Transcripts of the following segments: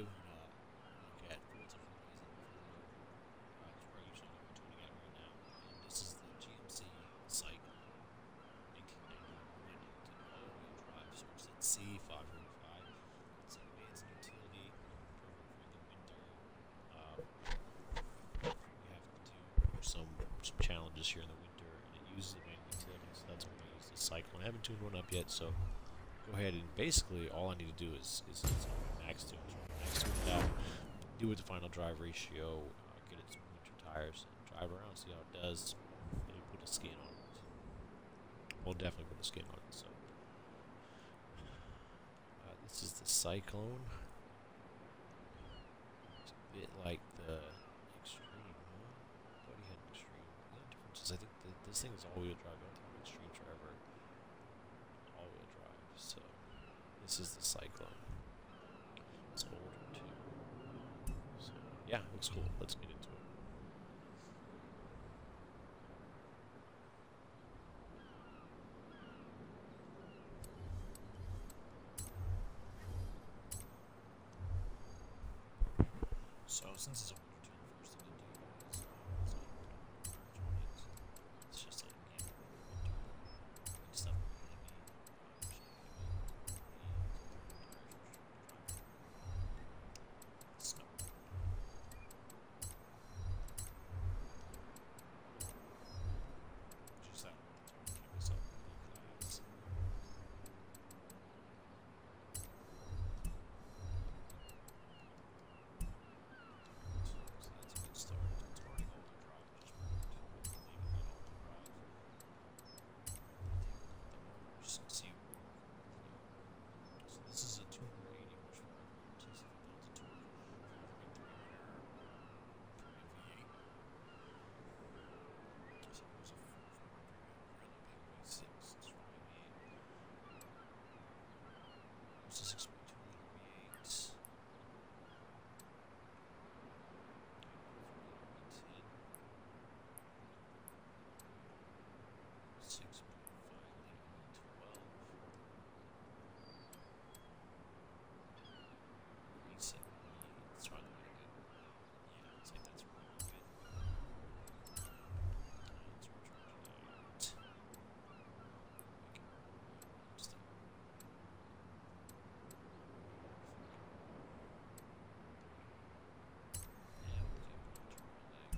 we're going to look at Forza Horizon 4. Uh, at right now. And this is the GMC Cycle 1990 grid to all-wheel drive source at C505. It's an advanced utility perfect for the winter. Um, we have to do some some challenges here in the winter, and it uses the main utility, so that's what I use the Cycle. I haven't tuned one up yet, so go ahead and basically all I need to do is, is, is max tune, max tune it out, do with the final drive ratio, uh, get it some winter tires, and drive around, see how it does. Maybe put a skin on it. We'll definitely put a skin on it. So uh, this is the Syclone. It's a bit like the Extreme. Thought he had Extreme. The difference is I think that this thing is all-wheel drive. I think Extreme Driver all-wheel drive. So this is the Syclone. It's older too. So yeah, looks cool. Let's get into it. So since it's a winter tune, first thing to do is uh, it's not put on the garbage on it. It's just a game for winter. And stuff really be uh, usually heavy and snow. Just that one to keep myself in B class. So that's a good start. It's already all-wheel drive, just worked. Leaving that all-wheel drive. And see. So this is a 280 horsepower, 260 pounds of torque, 4.3 liter twin V8. So it was a 4.3 really big V6. It's from a V8. It's a 6.2 liter V8. Six point five liter twelve. Reset That's probably really good. Yeah, I'd say that's really good. Let's recharge that. Just a yeah, we'll do one turbo leg.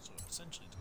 So essentially, it's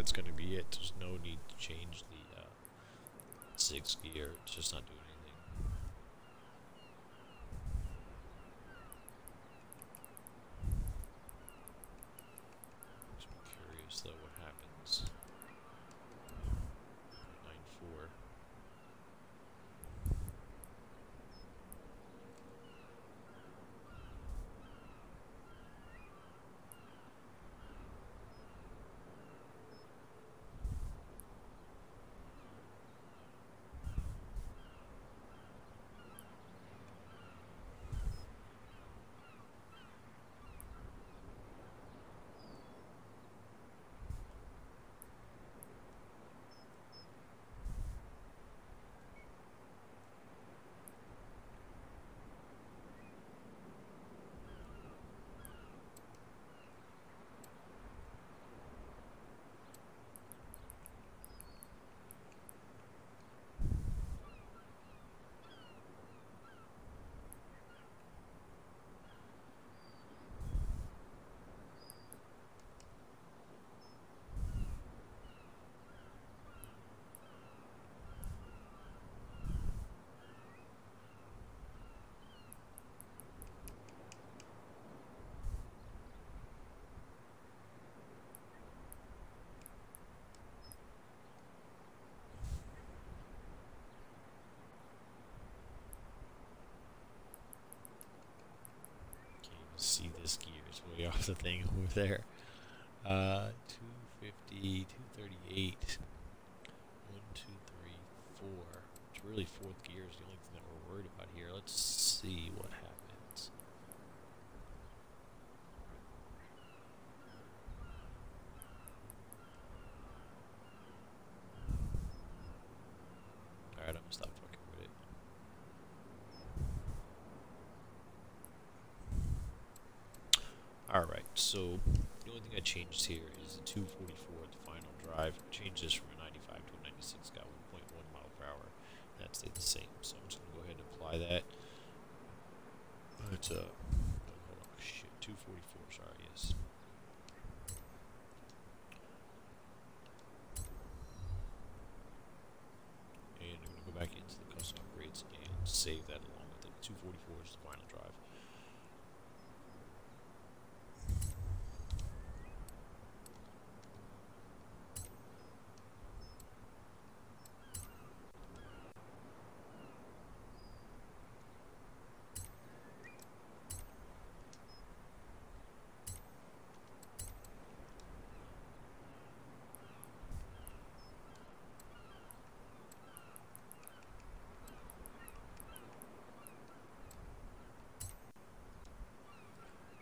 that's going to be it. There's no need to change the uh, sixth gear. It's just not doing. Just be curious though what happens. Nine four. Can't even see this gear. It's over there. Uh, 250, 238. 1, 2, 3, 4. It's really fourth gear is the only thing that we're worried about here. Let's see what happens. Alright, I'm gonna stop fucking with it. Alright, so the only thing I changed here is the 244, the final drive. Changed this from a 95 to a 96, got 1.1 mile per hour. That stayed the same, so I'm just gonna go ahead and apply that. But, uh, no, hold on, shit, 244, sorry, yes. And I'm gonna go back into the custom upgrades and save that along with it. 244 is the final drive.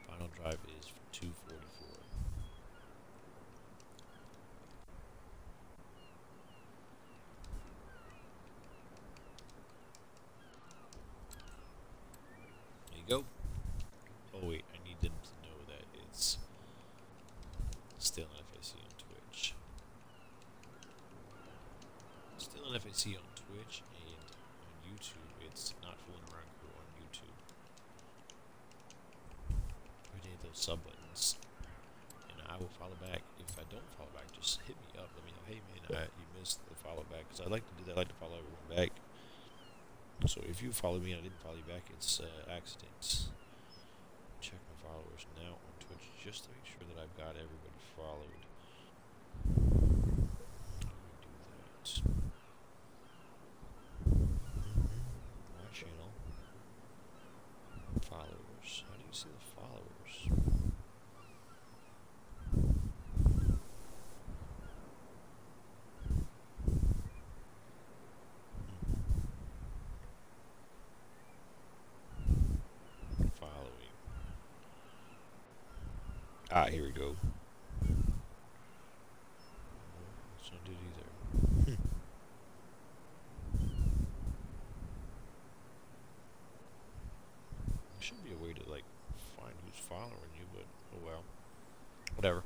Final drive is 244. There you go. Oh wait, I need them to know that it's StillNFAC on Twitch. StillNFAC on Twitch and on YouTube. It's not fooling around crew on YouTube any need those sub buttons, and I will follow back. If I don't follow back, just hit me up. Let me know, hey man, I, you missed the follow back because I like to do that. I like to follow everyone back. So if you follow me and I didn't follow you back, it's uh, accidents. Check my followers now on Twitch just to make sure that I've got everybody followed. How do we do that? My channel. Followers. How do you see the followers? Following. Ah, here we go. It's not it either. Hmm. There should be a way to like find who's following you, but oh well. Whatever.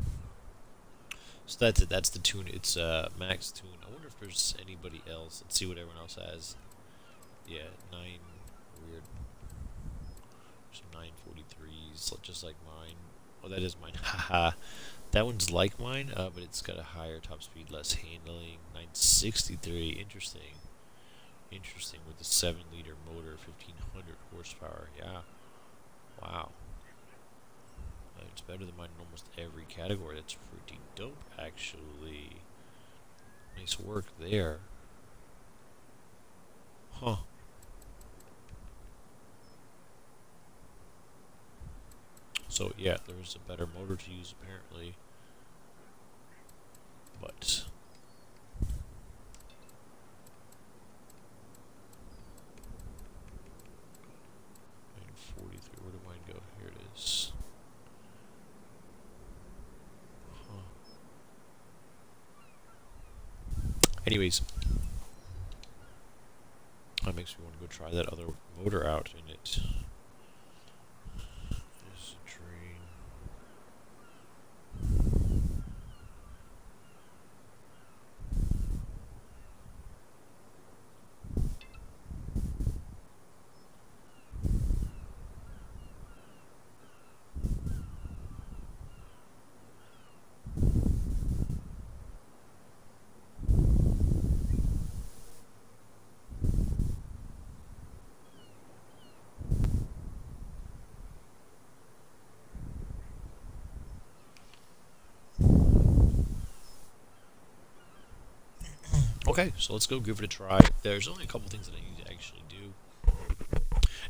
So that's it. That's the tune. It's uh max tune. I wonder if there's anybody else. Let's see what everyone else has. Yeah, nine weird. Some nine forty threes, just like mine. Oh, that is mine. Haha. That one's like mine, uh, but it's got a higher top speed, less handling. 963, interesting. Interesting with the 7 liter motor, 1500 horsepower. Yeah. Wow. It's better than mine in almost every category. That's pretty dope, actually. Nice work there. Huh. So yeah, there's a better motor to use apparently. But forty-three. Where did mine go? Here it is. Huh. Anyways, that makes me want to go try that other motor out in it. There's a train. Okay, so let's go give it a try. There's only a couple things that I need to actually do.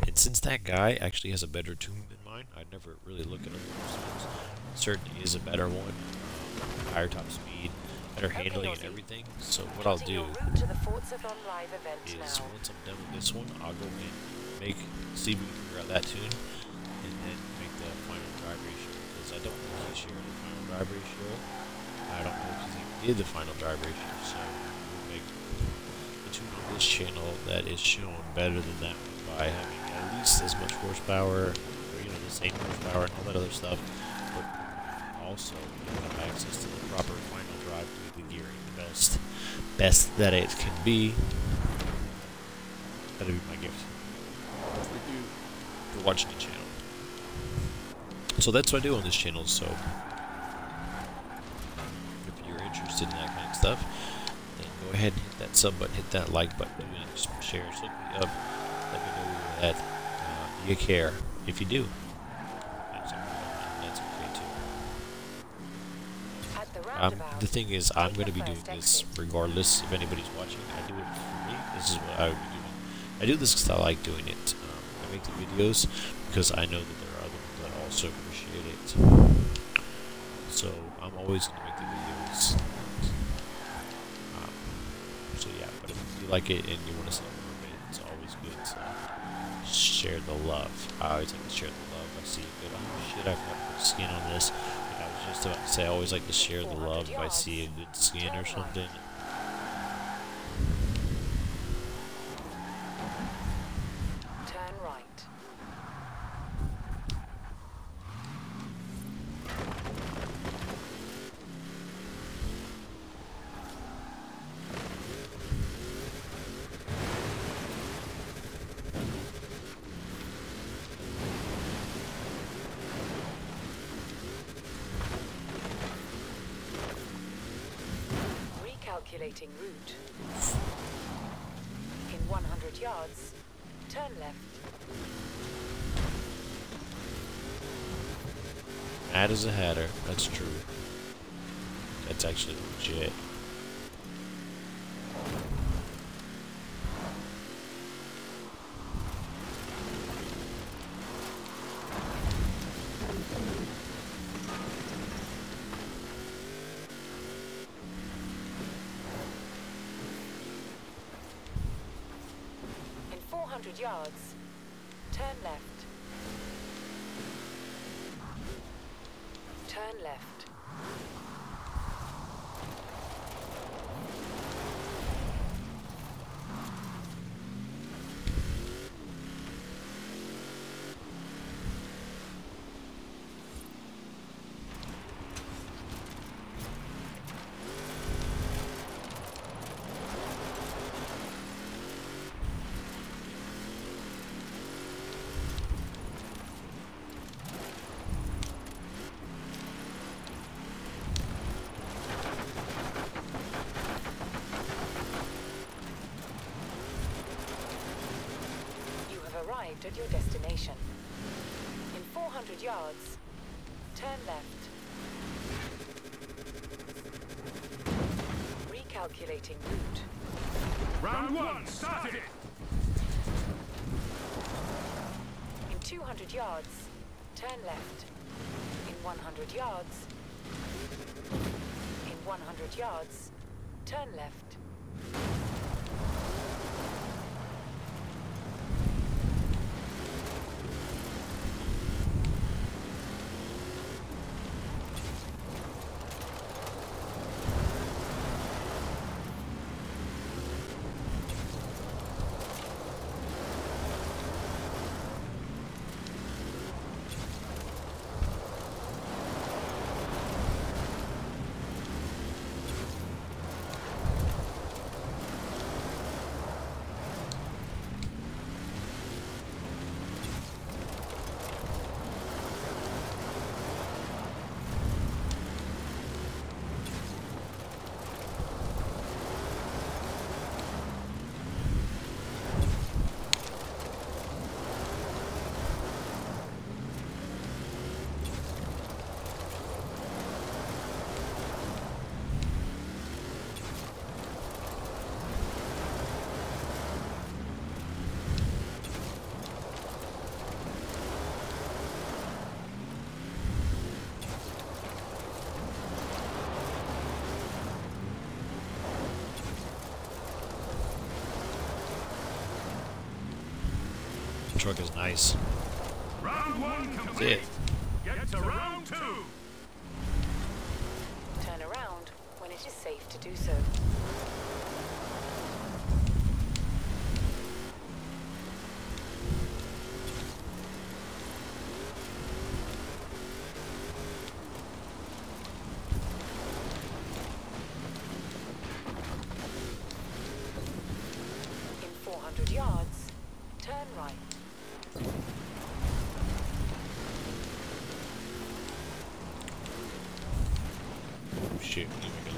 And since that guy actually has a better tune than mine, I'd never really look at other tunes. Certainly is a better one. Higher top speed, better handling and everything. So what I'll do is, once I'm done with this one, I'll go and make, see if we can figure out that tune, and then make the final drive ratio. Because I don't know if he shared the final drive ratio. I don't know if he did the final drive ratio, so the this channel that is shown better than that one by having at least as much horsepower, or, you know, the same horsepower and all that other stuff, but also have access to the proper final drive to the gearing the best, best that it can be. That'll be my gift for you for watching the channel. So that's what I do on this channel, so if you're interested in that kind of stuff, ahead and hit that sub button, hit that like button, do some shares, look me up, let me know that uh, you care. If you do, that's okay too. Um, the thing is, I'm going to be doing this regardless if anybody's watching. I do it for me. This is what I would be doing. I do this because I like doing it. Um, I make the videos because I know that there are other people that also appreciate it. So I'm always going to make the videos like it and you want to see more of it, it's always good to share the love. I always like to share the love. I see a good, oh shit, I forgot to put skin on this. I was just about to say, I always like to share the love if I see a good skin or something. Yards. Arrived at your destination. In 400 yards, turn left. Recalculating route. Round one, started! In 200 yards, turn left. In 100 yards, in 100 yards, turn left. The truck is nice. Round one That's complete. it. Get to round two. Turn around when it is safe to do so.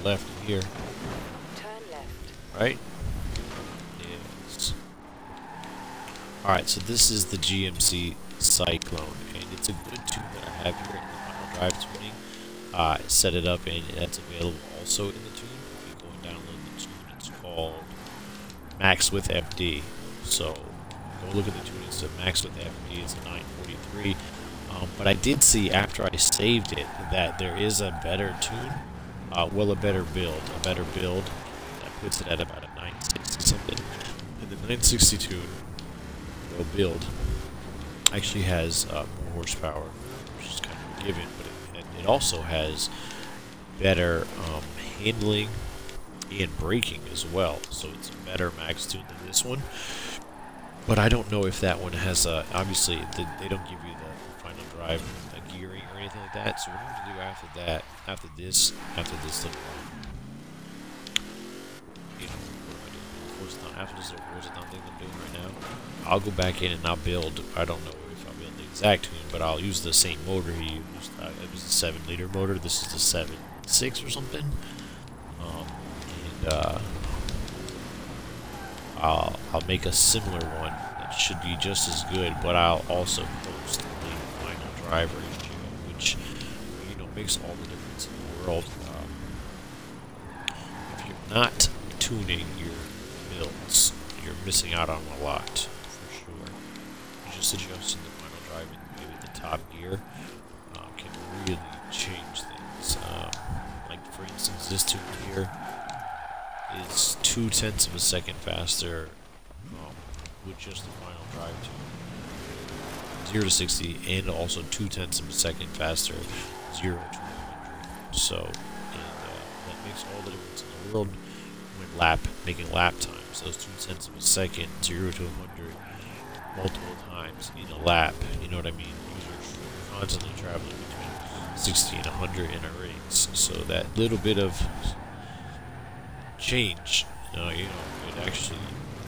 Left here, Turn left. right? Yes. Alright, so this is the GMC Syclone, and it's a good tune that I have here in the final drive tuning. Uh, I set it up, and that's available also in the tune. If you go and download the tune, it's called Max with FD. So go look at the tune. It's a Max with FD. It's a 943. Um, but I did see after I saved it that there is a better tune, uh, well, a better build, a better build that puts it at about a 960 something. And the 960 tune, well, build, actually has uh, more horsepower, which is kind of given, but it, it also has better um, handling and braking as well. So it's a better max tune than this one. But I don't know if that one has a. Obviously, the, they don't give you the final drive uh, gearing or anything like that. So what I'm going to do after that, after this, after this little. You know, what am I doing? Horizontal- After this little horizontal thing I'm doing right now, I'll go back in and I'll build. I don't know if I'll build the exact tune, but I'll use the same motor he used. Uh, it was a 7 liter motor. This is the 7 6 or something. Um, and, uh, I'll, I'll make a similar one that should be just as good, but I'll also post the final drive ratio, which you know makes all the difference in the world. Um, if you're not tuning your builds, you're missing out on a lot for sure. Just adjusting the final drive and maybe the top gear um, can really change things. Um, like for instance, this tune here is two tenths of a second faster um, with just the final drive tune. Zero to sixty, and also two tenths of a second faster, zero to one hundred. So, and uh, that makes all the difference in the world when lap making lap times. Those two tenths of a second, zero to one hundred, multiple times in a lap. You know what I mean? Users are constantly traveling between sixty and hundred in a race. So that little bit of change, uh, you know, it actually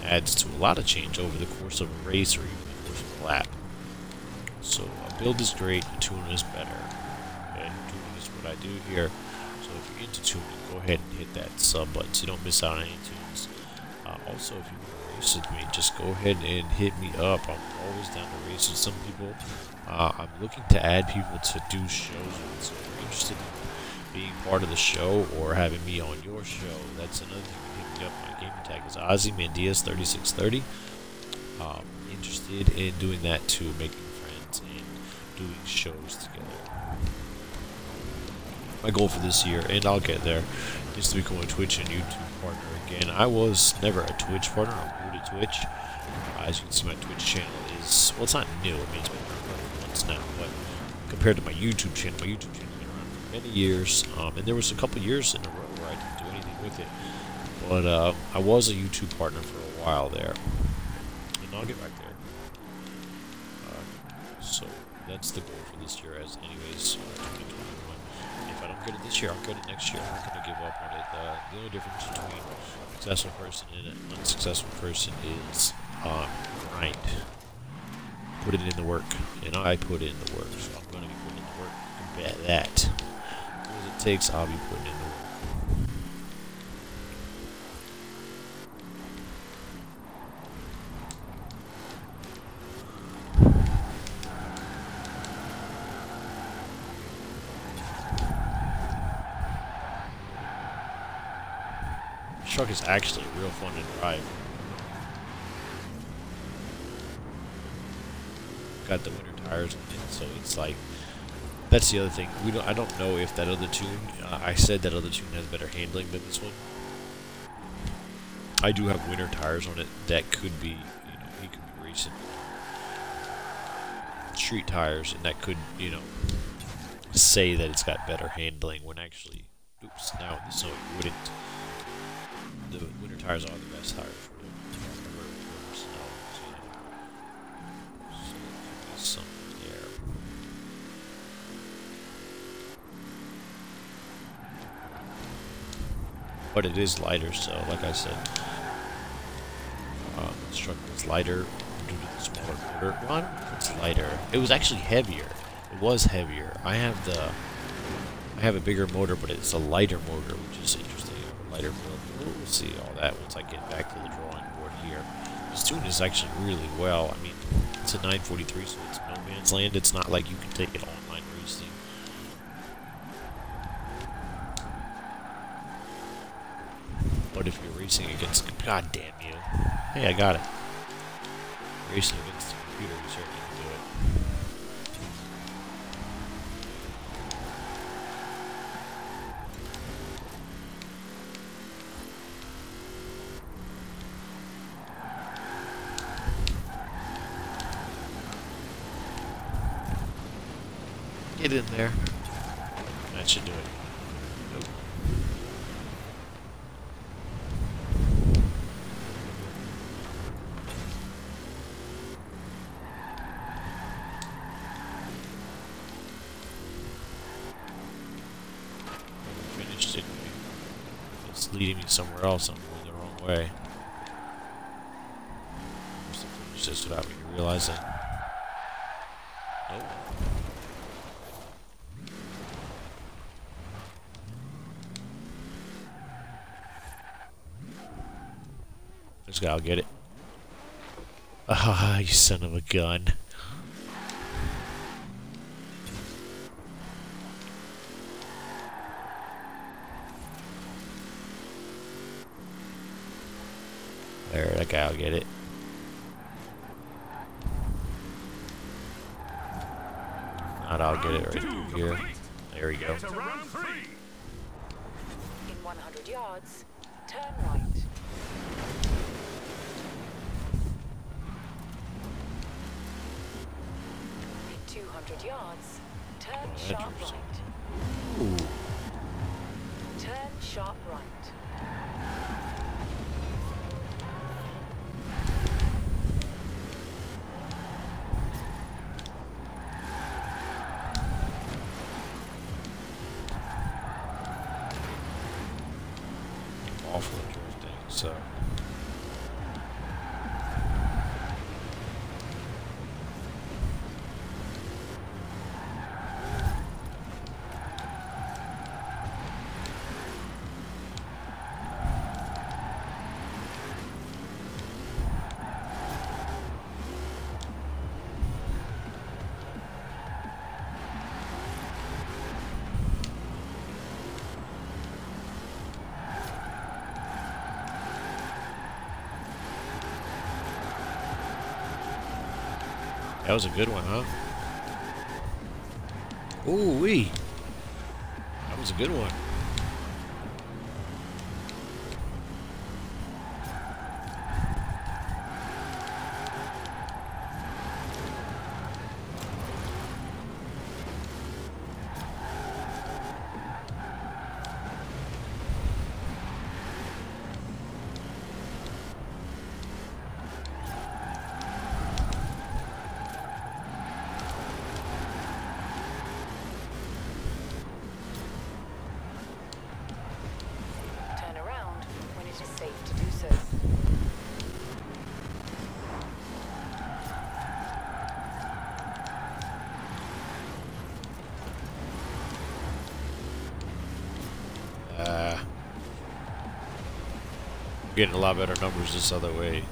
adds to a lot of change over the course of a race or even the course of a lap. So a build is great, a tune is better. And tuning is what I do here. So if you're into tuning, go ahead and hit that sub button so you don't miss out on any tunes. Uh, also, if you want to race with me, just go ahead and hit me up. I'm always down to race with some people. Uh, I'm looking to add people to do shows with, so if you're interested in being part of the show or having me on your show, that's another thing. Hit me up. My gaming tag is Ozymandias3630. Um, interested in doing that too, making doing shows together. My goal for this year, and I'll get there, is to become a Twitch and YouTube partner again. I was never a Twitch partner. I'm new to Twitch. Uh, as you can see, my Twitch channel is well, it's not new. I mean, it's been around for months now, but compared to my YouTube channel, my YouTube channel has been around for many years, um, and there was a couple years in a row where I didn't do anything with it. But uh, I was a YouTube partner for a while there, and I'll get back there. Uh, so that's the goal for this year, as anyways, uh, 2021. If I don't get it this year, I'll get it next year. I'm not gonna give up on it. Uh, the only difference between a successful person and an unsuccessful person is uh, grind. Put it in the work, and I put in the work, so I'm gonna be putting in the work. Bet that. As it takes, I'll be putting in the work. This truck is actually real fun to drive. Got the winter tires on it, so it's like that's the other thing. We don't. I don't know if that other tune. Uh, I said that other tune has better handling than this one. I do have winter tires on it. That could be, you know, he could be racing street tires, and that could, you know, say that it's got better handling when actually, oops, now so it wouldn't tires are the best tires for the for, for snow. So, you so there something there. But it is lighter, so like I said, um, is lighter due to the smaller motor. Well, I don't know if it's lighter. It was actually heavier. It was heavier. I have the I have a bigger motor, but it's a lighter motor, which is interesting. A lighter motor. We'll see all that once I get back to the drawing board here. This tune is actually really well. I mean, it's a 943, so it's no man's land. It's not like you can take it online racing. But if you're racing against, god damn you! Hey, I got it. Racing against the computer, you certainly can do it. Get in there. That should do it. It's leading me somewhere else. I'm going the wrong way. Just without me realizing. Nope. This guy will get it. Ah, you son of a gun. There, that guy will get it. Not, I'll get it right here. There we go. In 100 yards, turn right. In 200 yards, turn sharp right. Ooh. Turn sharp right. awful at drifting, so. That was a good one, huh? Ooh wee. That was a good one. Turn around when it is safe to do so. Uh, getting a lot better numbers this other way.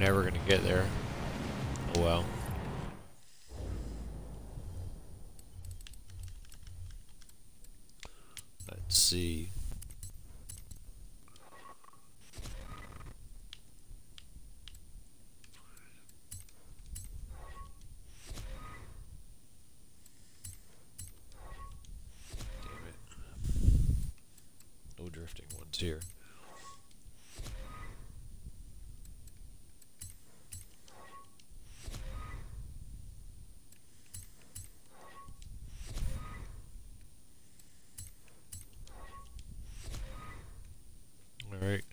Never gonna get there. Oh well. Let's see. Damn it. No drifting ones here. Alright.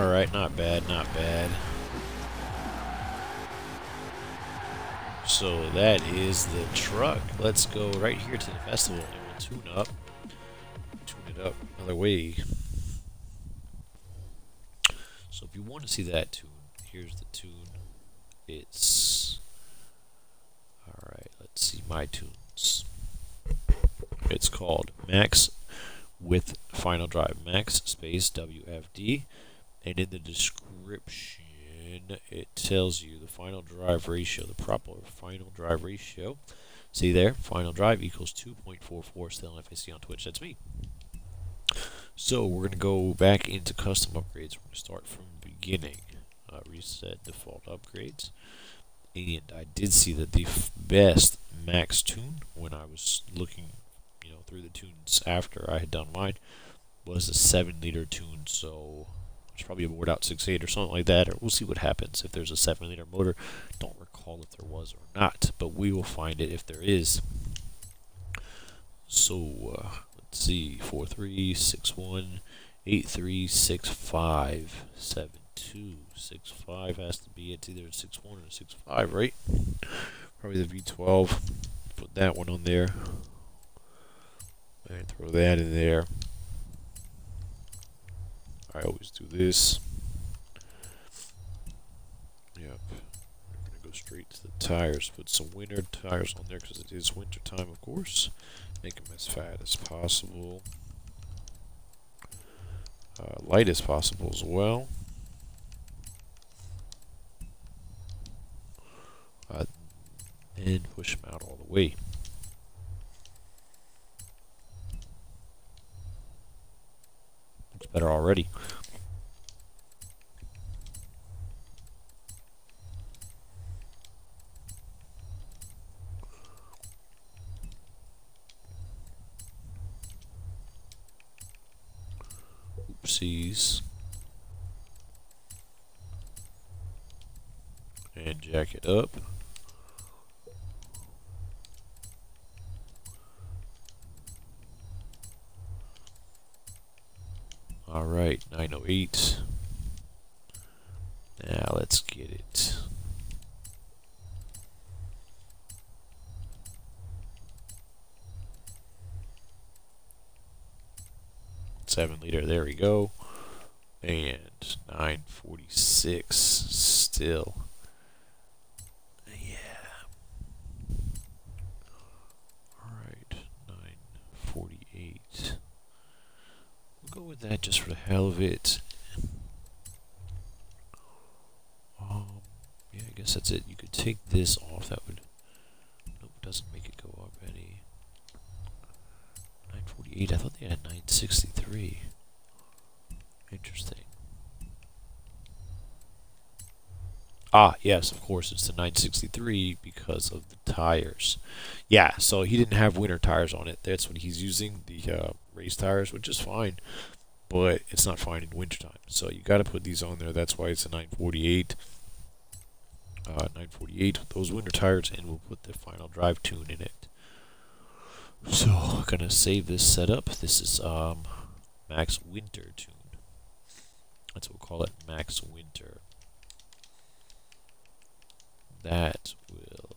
Alright, not bad, not bad. So that is the truck. Let's go right here to the festival and we'll tune up. Tune it up another way. So if you want to see that tune, here's the tune. It's alright, let's see my tunes. It's called Max with Final Drive Max space WFD, and in the description it tells you the final drive ratio, the proper final drive ratio. See there, final drive equals 2.44. Still FAC on Twitch. That's me. So we're going to go back into custom upgrades. We're going to start from the beginning. Uh, reset default upgrades. And I did see that the best max tune when I was looking, you know, through the tunes after I had done mine was a 7 liter tune. So it's probably a bored out 6.8 or something like that. Or we'll see what happens if there's a 7 liter motor. Don't recall if there was or not, but we will find it if there is. So, uh, let's see, 4361 8365 7265 has to be it's either 61 or 65, right? Probably the V12. Put that one on there. And throw that in there. I always do this. Yep. We're going to go straight to the tires. Put some winter tires on there because it is winter time, of course. Make them as fat as possible. Uh, light as possible as well. Uh, and push them out all the way. Looks better already. Oopsies. And jack it up. Alright, 908. Now let's get it. Seven liter, there we go. And 946 still. Yeah. Alright, 948. We'll go with that just for the hell of it. Um, yeah, I guess that's it. You could take this off. That would. Nope, doesn't make it go up any. 948. I thought they had 963. Interesting. Ah, yes, of course, it's the 963 because of the tires. Yeah, so he didn't have winter tires on it. That's what he's using, the uh, race tires, which is fine, but it's not fine in wintertime. So you got to put these on there. That's why it's a 948. Uh, 948 with those winter tires, and we'll put the final drive tune in it. So, I'm going to save this setup. This is um, Max Winter tune. That's what we'll call it, Max Winter that will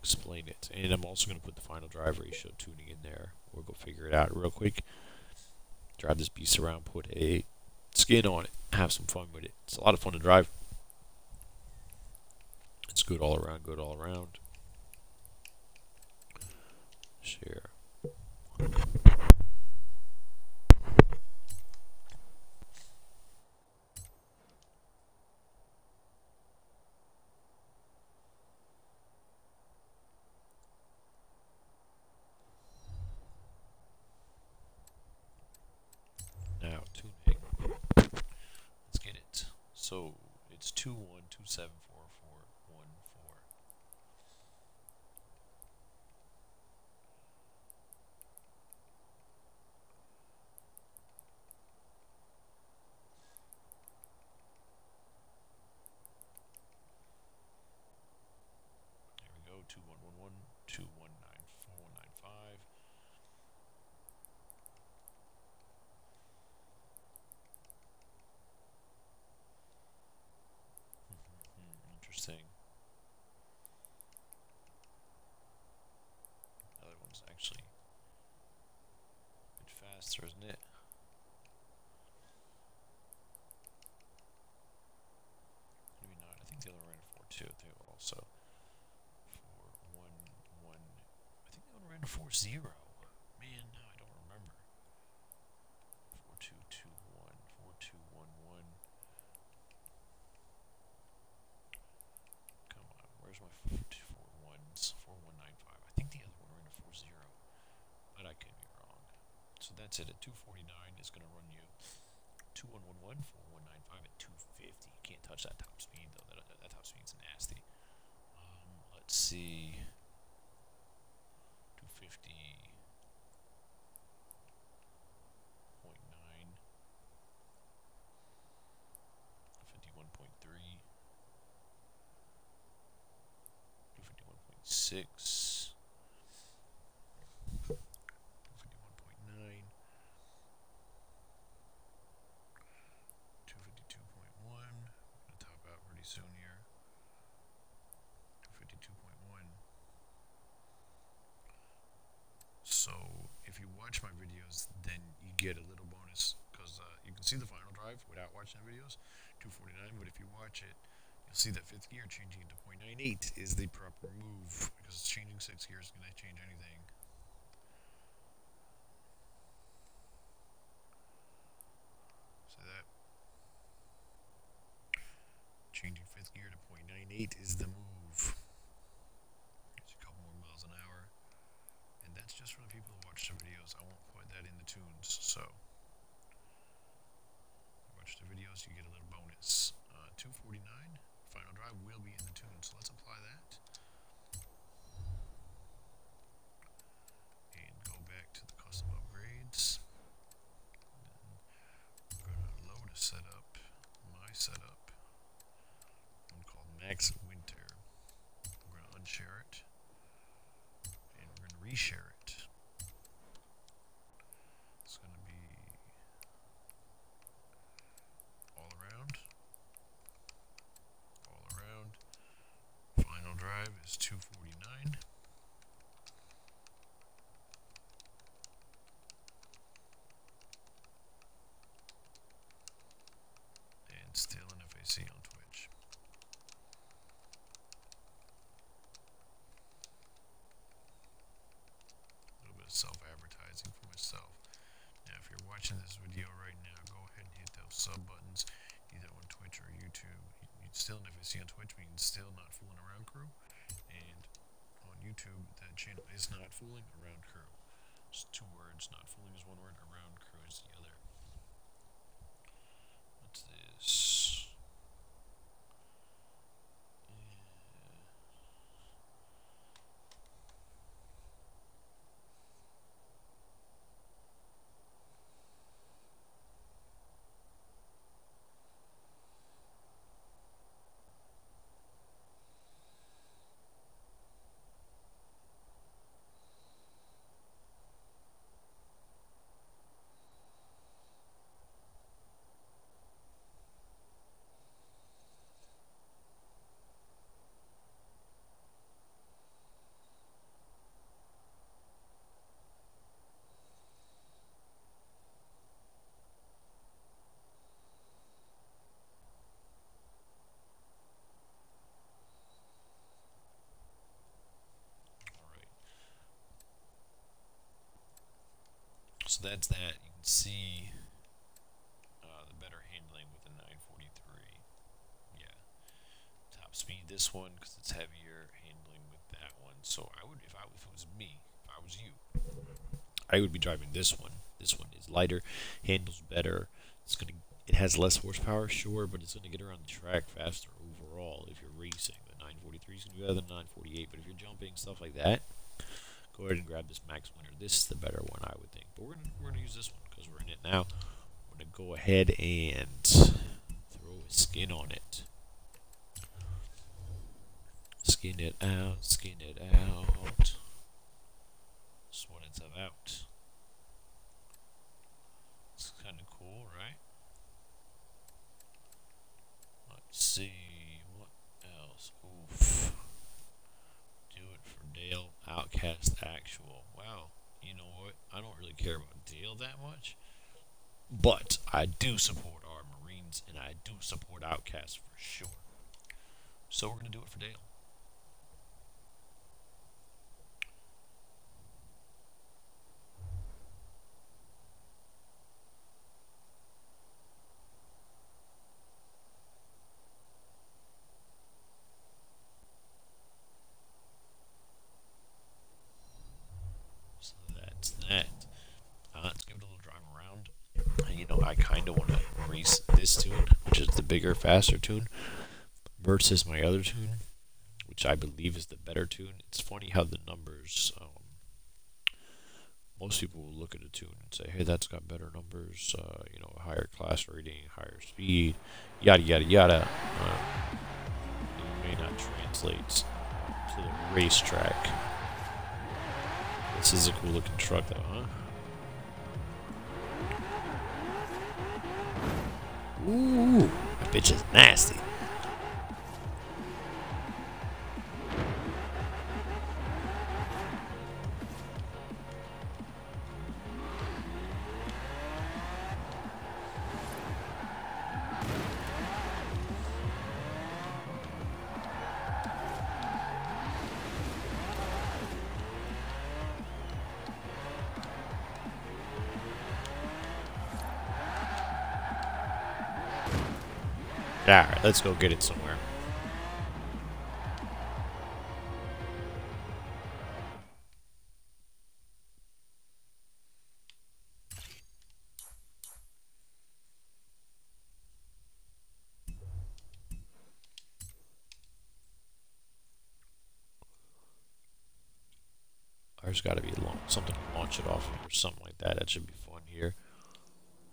explain it. And I'm also going to put the final drive ratio tuning in there. We'll go figure it out real quick. Drive this beast around, put a skin on it, have some fun with it. It's a lot of fun to drive. It's good all around, good all around. Share. answer, isn't it? Maybe not. I think the other ran 4 2. They also. four-one-one. I think that one ran 4 0. Watch it, you'll see that fifth gear changing to 0.98 is the proper move because changing six gears is going to change anything. So that changing fifth gear to 0.98 is the move. It's a couple more miles an hour. And that's just for the people who watch the videos. I won't put that in the tunes. So, watch the videos, you get a little bonus. Uh, 249, final drive will be in the tunes. So let's apply that. And go back to the custom upgrades. And then we're going to load a setup, my setup, one called Max Winter. We're going to unshare it and we're going to reshare it. It's going to be all around. All around. Final drive is 249. And StillNFAC on Twitch. a little bit of self-advertising for myself. Now, if you're watching this video right now, go ahead and hit those sub buttons, either on Twitch or YouTube. You, you still, if you see on Twitch, we can still not fooling around crew, and on YouTube, that channel is not fooling around crew. It's two words. Not fooling is one word. Around crew is the other. What's this? Yeah. All right. So that's that. You can see uh, the better handling with the 943. Yeah. Top speed this one because it's heavier. Handling with that one. So I would, if I if it was me, if I was you, I would be driving this one. This one is lighter, handles better. It's gonna. It has less horsepower, sure, but it's gonna get around the track faster overall if you're racing. The 943 is gonna be better than 948, but if you're jumping stuff like that, go ahead and grab this Max Winter. This is the better one, I would think. But we're gonna, we're gonna use this one because we're in it now. I'm gonna go ahead and throw a skin on it. Skin it out, skin it out. That's what it's about. It's kind of cool, right? Let's see what else. Oof. Do it for Dale. Outcast Actual. Wow. You know what? I don't really care about Dale that much. But I do support our Marines and I do support Outcast for sure. So we're going to do it for Dale. Bigger, faster tune versus my other tune, which I believe is the better tune. It's funny how the numbers. Um, most people will look at a tune and say, "Hey, that's got better numbers. Uh, you know, higher class rating, higher speed, yada yada yada." Um, it may not translate to the racetrack. This is a cool looking truck, though, huh? Ooh, that bitch is nasty. Alright, let's go get it somewhere. There's got to be long, something to launch it off of or something like that. That should be fun here.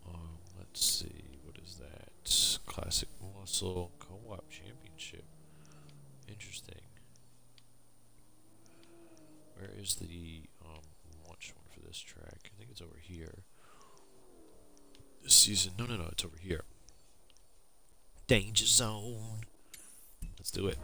Um, let's see. Classic Muscle Co-op Championship. Interesting. Where is the um, launch one for this track? I think it's over here. This season. No, no, no. It's over here. Danger Zone. Let's do it.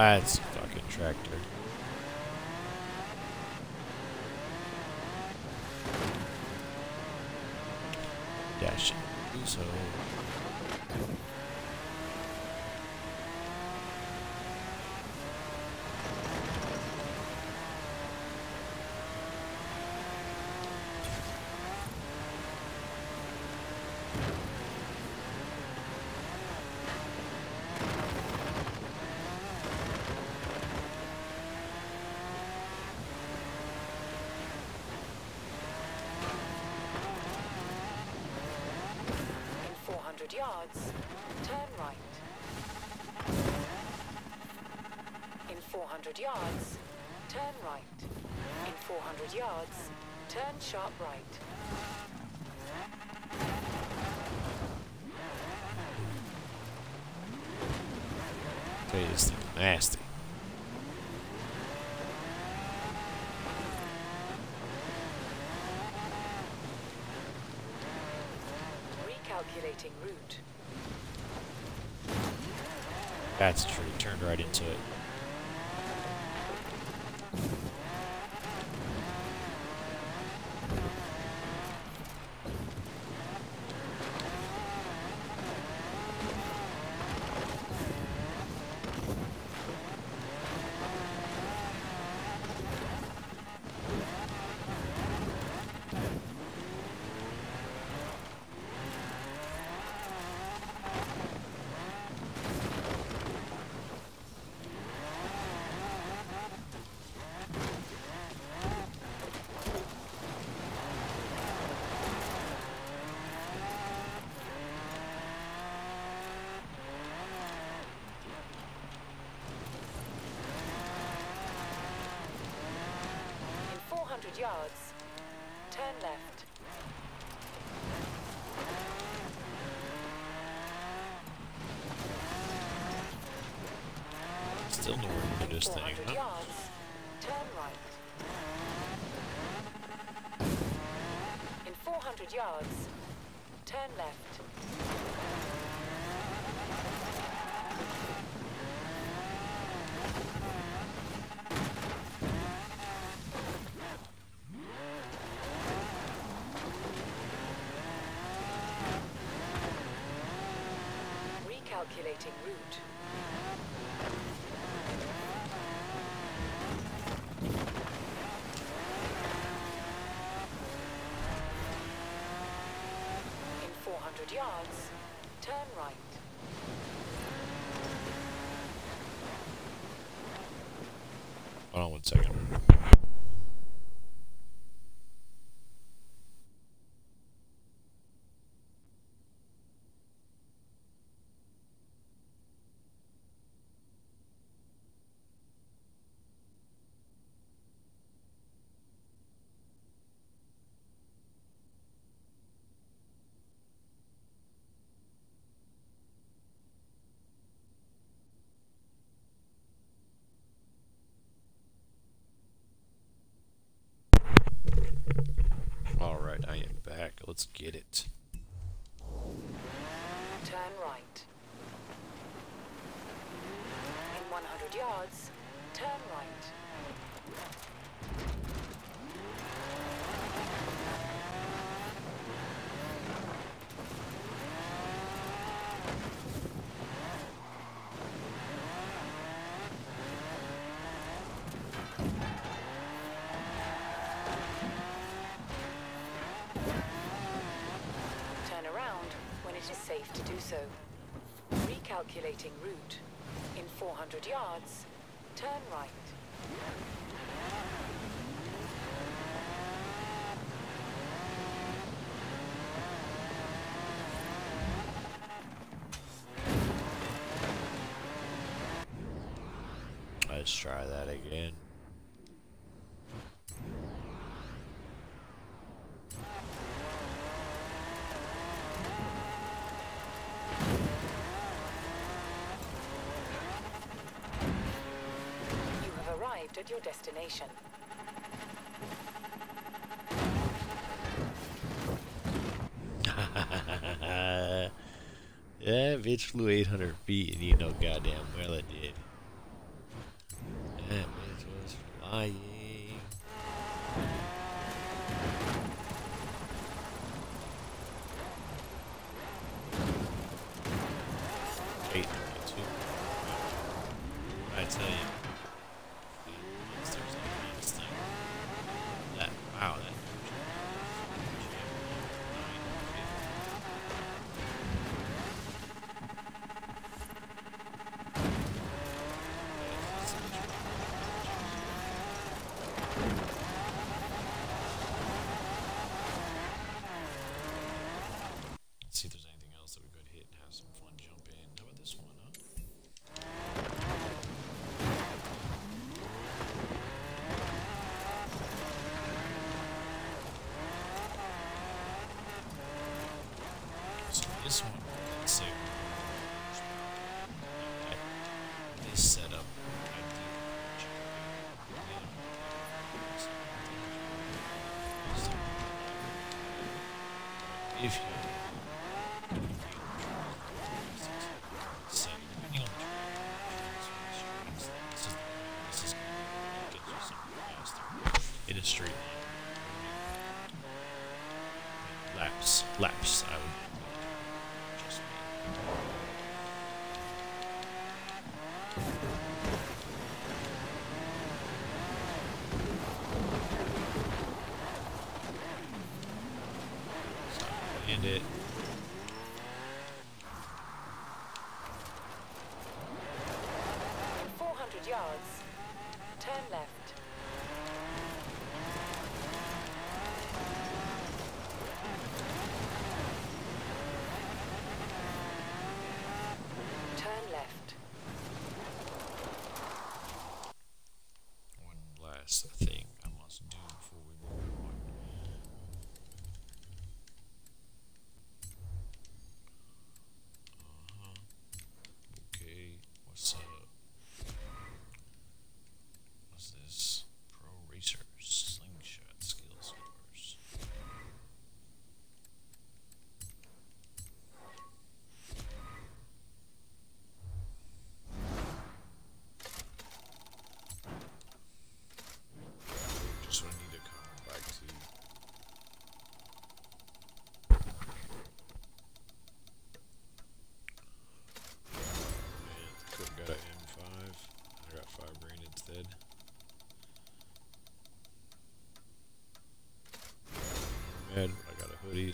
That's fucking tractor. Dash it. So. In 400 yards, turn right. In 400 yards, turn right. In 400 yards, turn sharp right. This thing nasty. Recalculating route. That's true. Turned right into it. In 400 yards, turn left. Still nowhere near this thing, huh? yards. In 400 yards, turn left. one second. so. Recalculating route. In 400 yards, turn right. Let's try that again. destination. yeah, bitch flew 800 feet and you know goddamn well it did. this one. Let's see. I, this setup. If you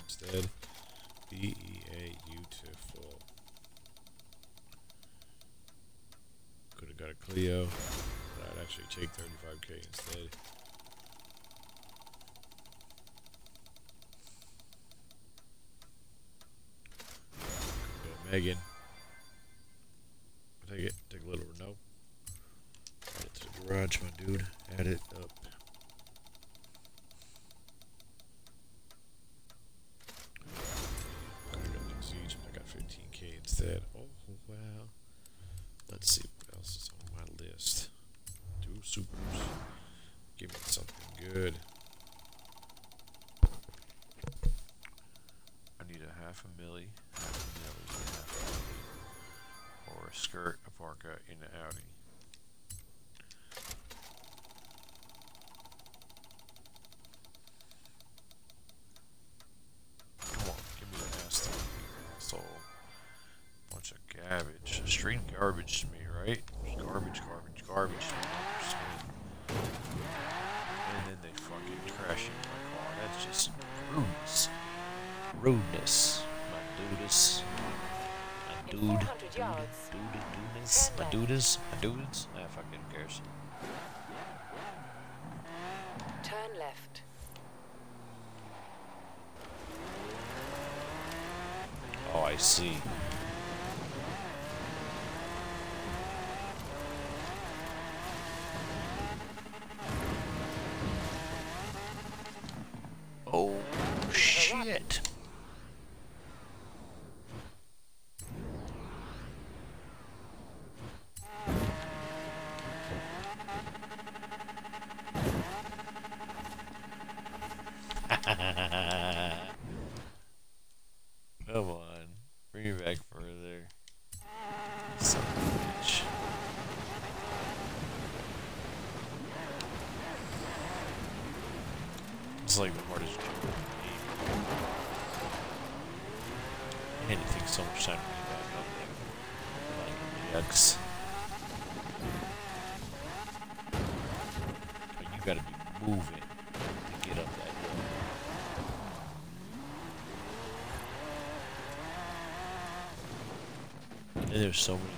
instead. Beautiful. Could have got a Clio, but I'd actually take 35k instead. Megane. Take it. Take a little Renault. It to the garage, my dude. Dudes. Ah, fucking cares. turn left. Oh, I see. Oh, shit. Come on. Bring it back further. Son of a bitch. It's like the hardest in the game. So much time to get back up there. Like, yucks. But you gotta be moving to get up that hill. And there's so many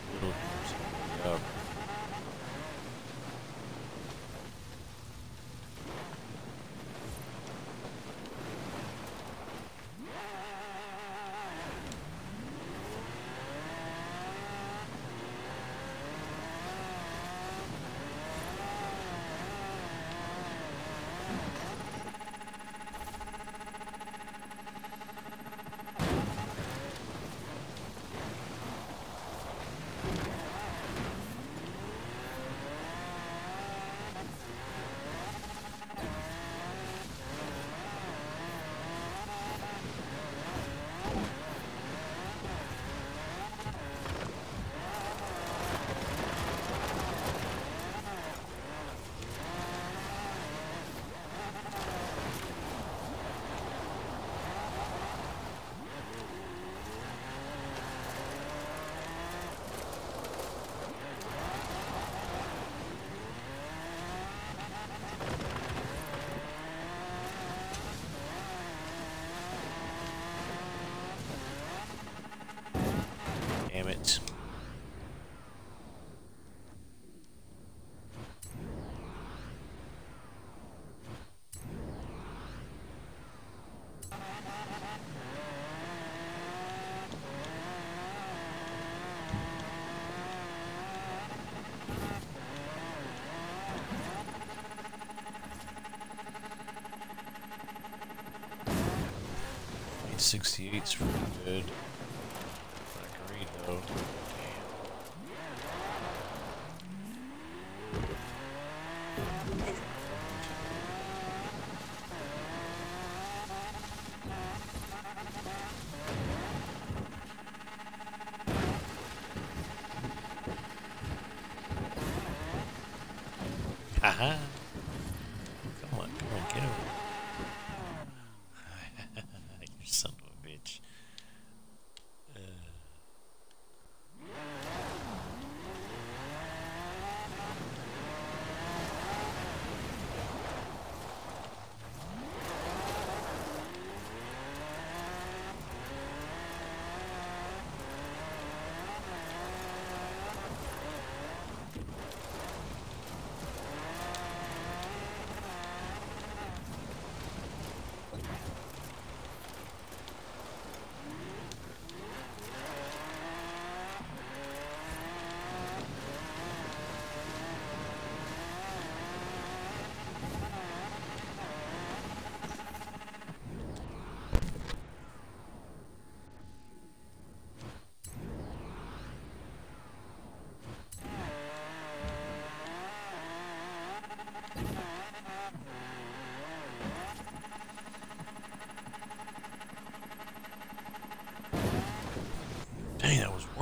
68's really good. Not great though.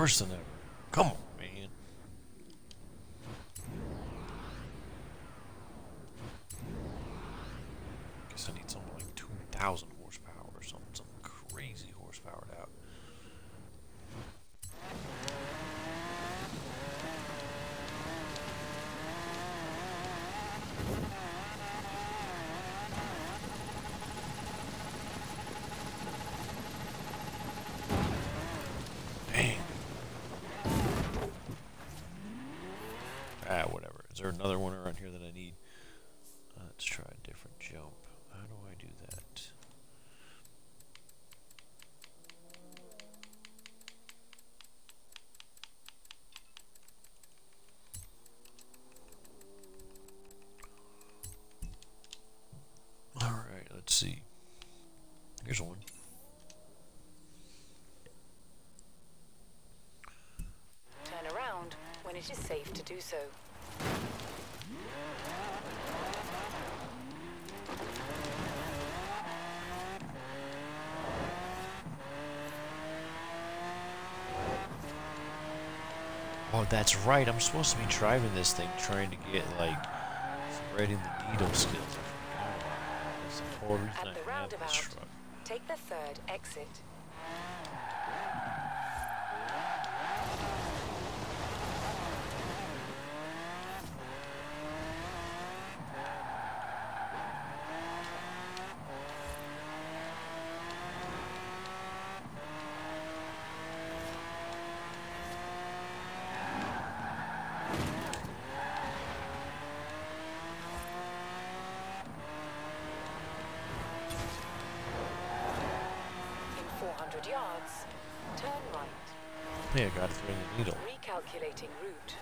Worse than ever. Come on, man. Guess I need something like 2,000 horsepower or something, something crazy horsepowered out. Dang. Ah, whatever. Is there another one around here that I need? Uh, let's try a different jump. How do I do that? Alright, let's see. Here's one. Turn around when it is safe to do so. Oh, that's right. I'm supposed to be driving this thing, trying to get like threading the needle skills. I forgot about that. That's the whole reason At I the have roundabout, this truck. take the third exit. In 400 yards, turn right. Yeah, I got to thread the needle. Recalculating route.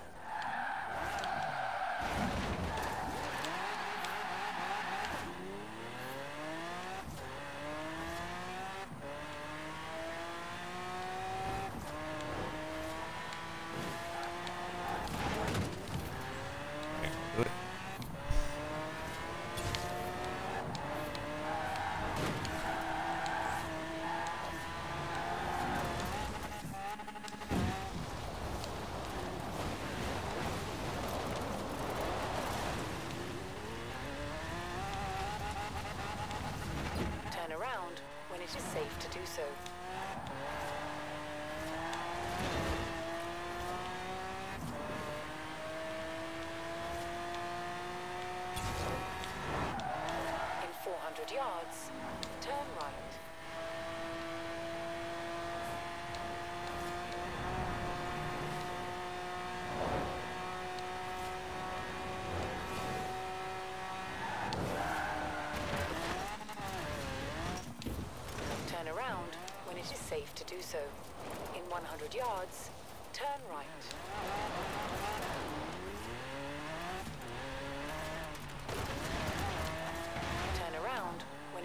Okay, do it. Turn around when it is safe to do so. In 400 yards, turn right. Turn around when it is safe to do so. In 100 yards, turn right. Turn around when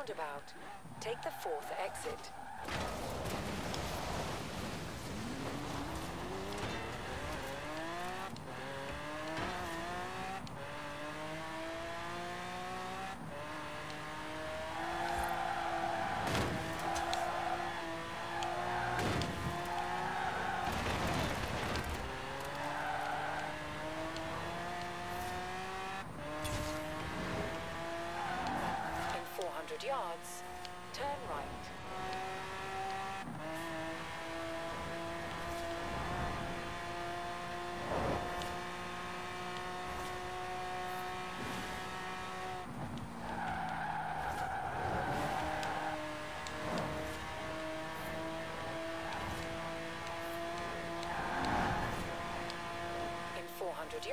roundabout, take the fourth exit. In 400 yards, turn right. In 400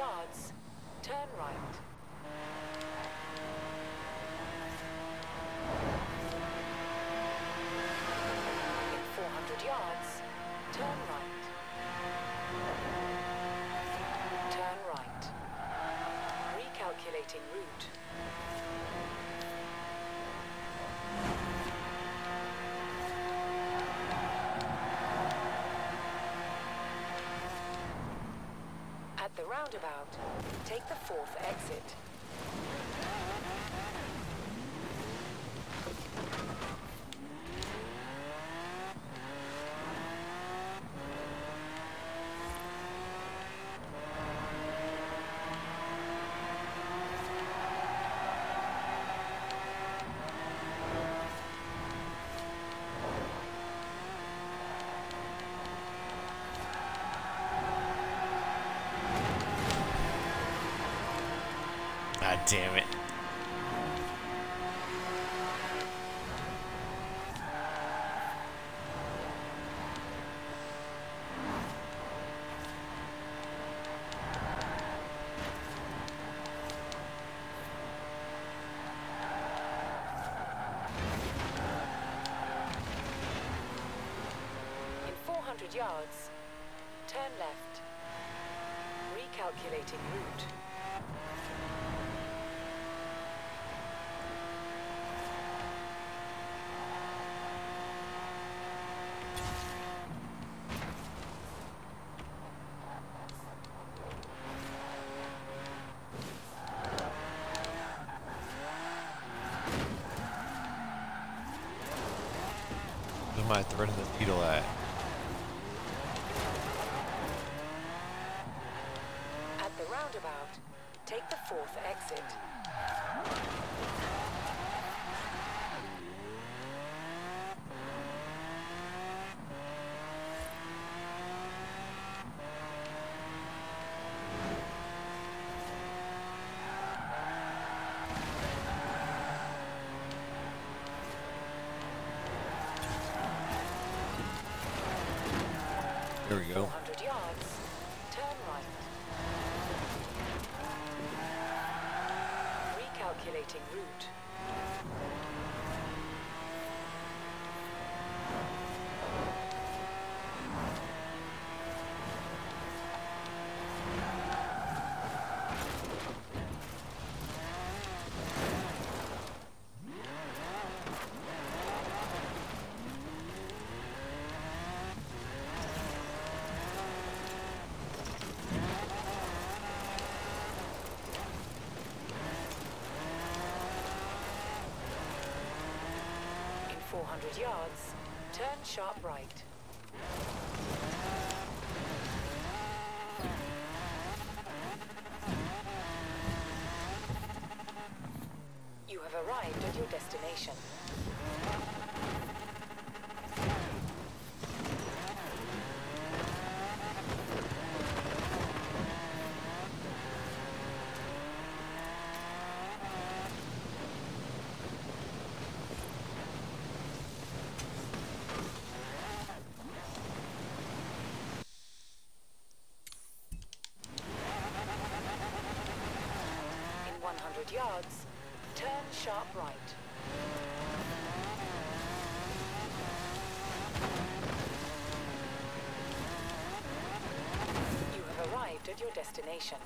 turn right. Roundabout, take the fourth exit. God damn it. In 400 yards, turn left. Recalculating route. Where am I threading the needle at? At the roundabout, take the fourth exit. There we go. 400 yards, turn right. Recalculating route. In 400 yards, turn sharp right. You have arrived at your destination. In 100 yards, turn sharp right. You have arrived at your destination.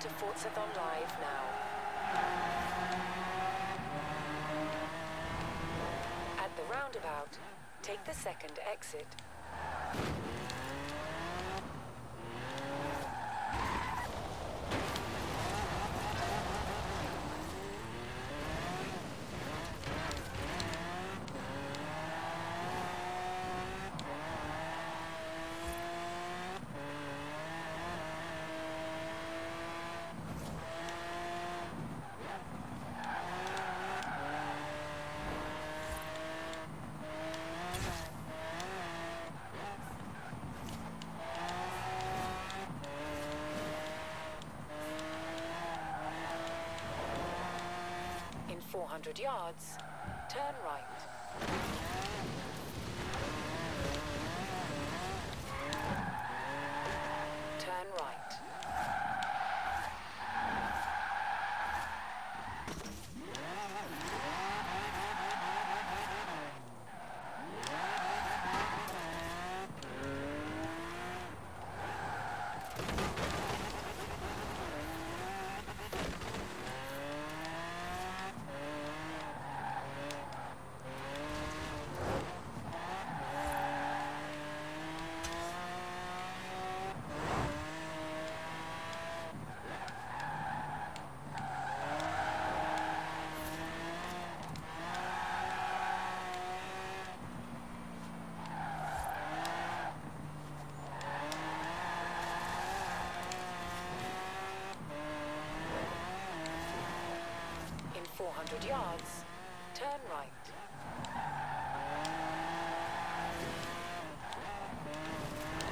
To Forzathon Live now. At the roundabout, take the second exit. In 400 yards, turn right. Turn right. In 400 yards, turn right.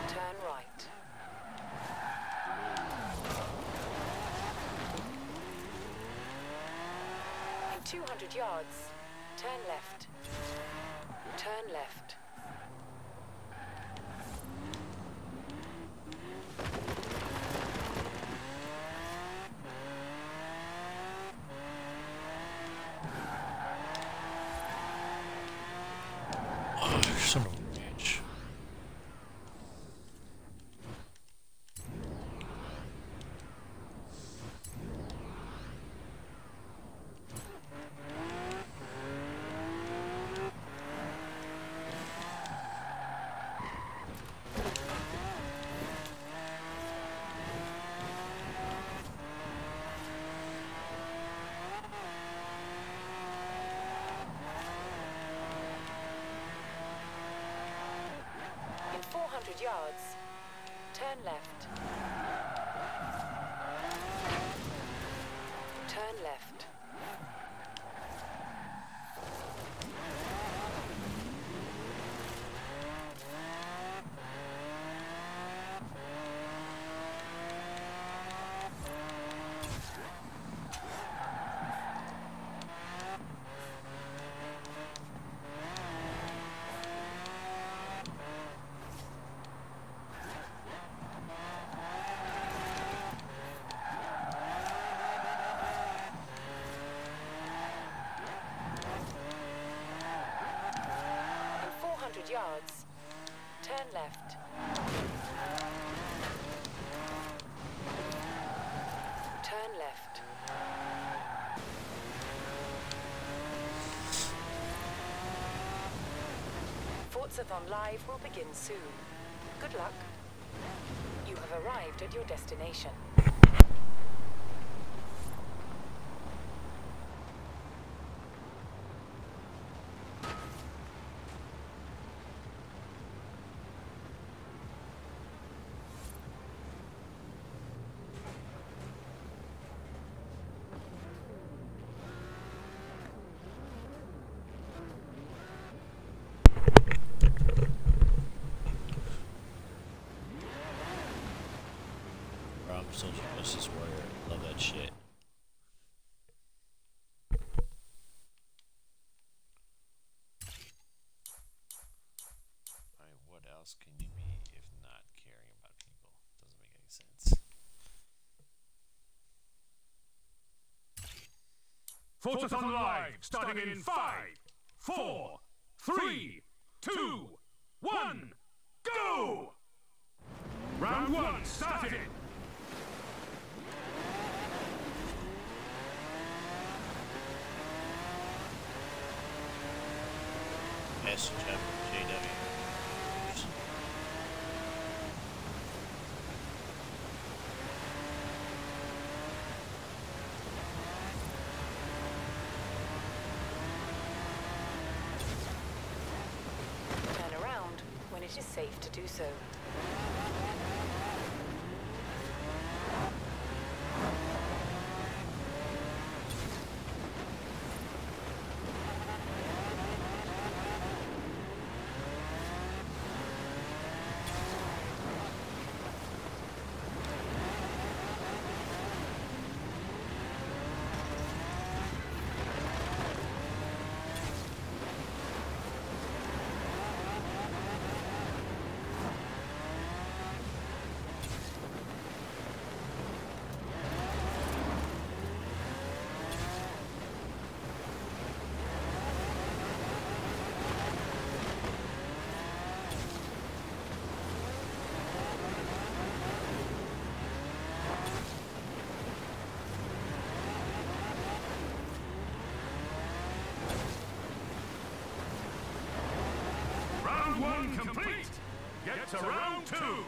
Turn right. In 200 yards, turn left. Turn left. Oh, son of a bitch. In 400 yards, turn left. Turn left. In 400 yards, turn left. Turn left. Forzathon Live will begin soon. Good luck. You have arrived at your destination. Forzathon Live, starting in five, four, three, two, one, go! Round one started! S J W. do so. Round one complete. Get to round two.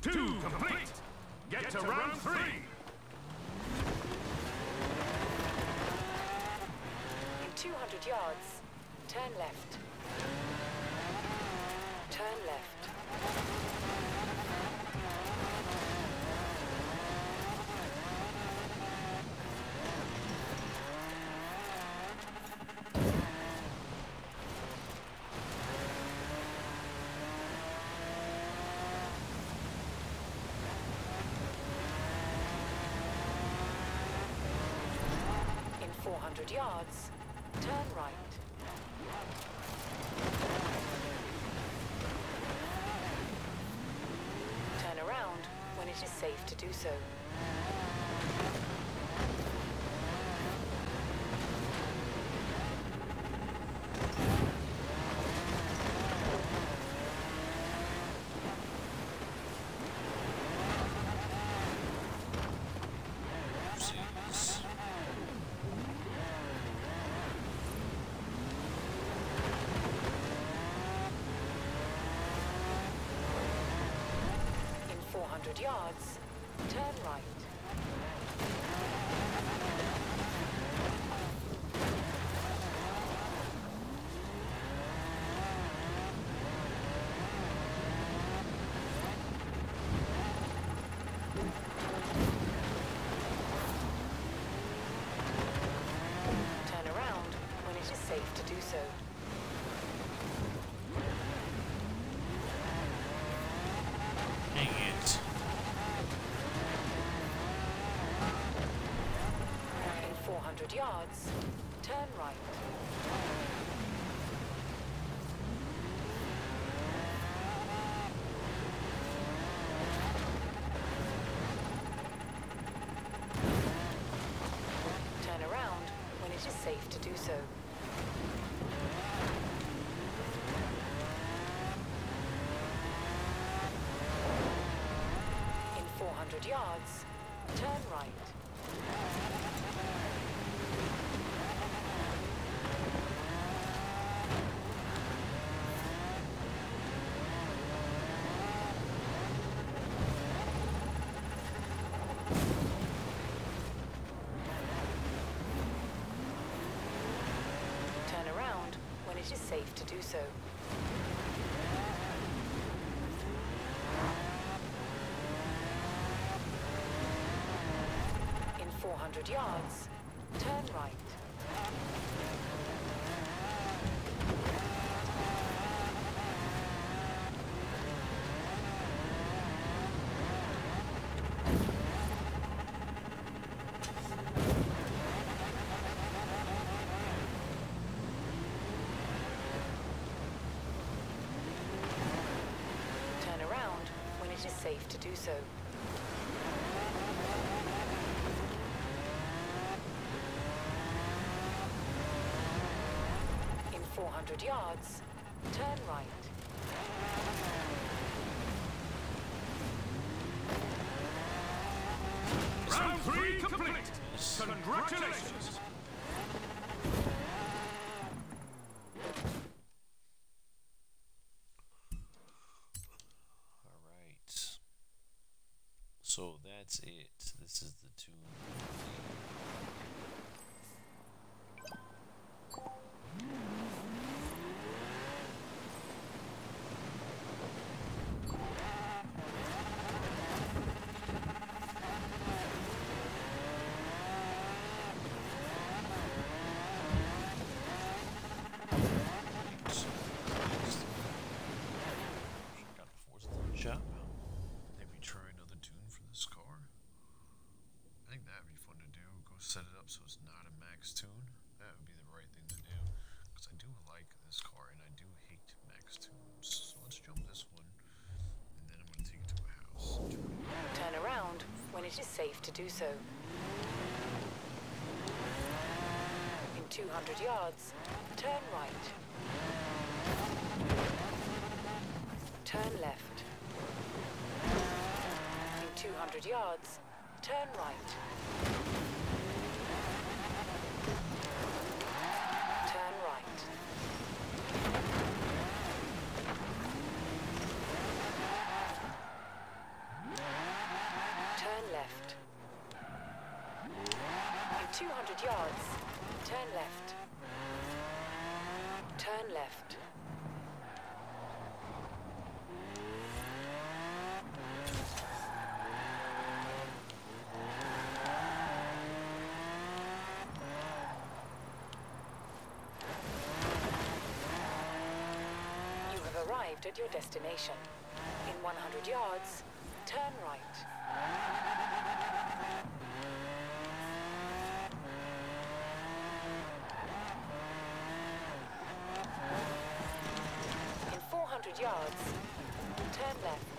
Two complete. Get to round three. In 200 yards, turn left. Turn left. In 400 yards, turn right. Turn around when it is safe to do so. 100 yards, turn right. Yards, turn right. Turn around when it is safe to do so. In 400 yards, turn right. Turn around when it is safe to do so. In 400 yards, turn right. Turn around when it is safe to do so. In 400 yards, turn right. Round three complete. Congratulations. to do so. In 200 yards, turn right. Turn left. In 200 yards, turn right. left. You have arrived at your destination. In 100 yards, turn right. yards. Turn left.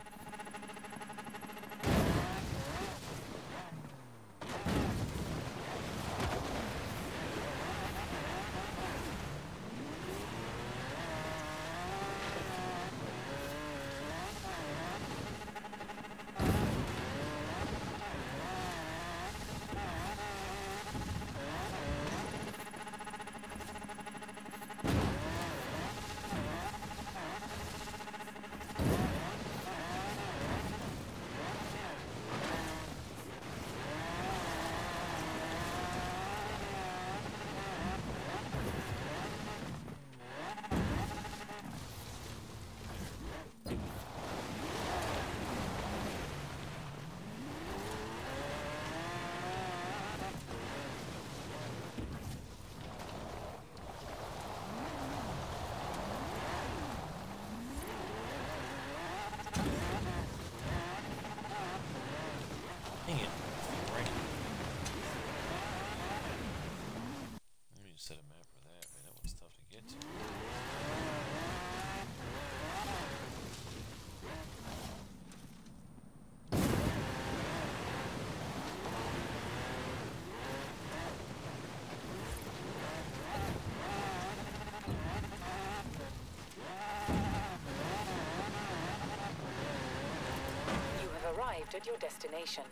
at your destination.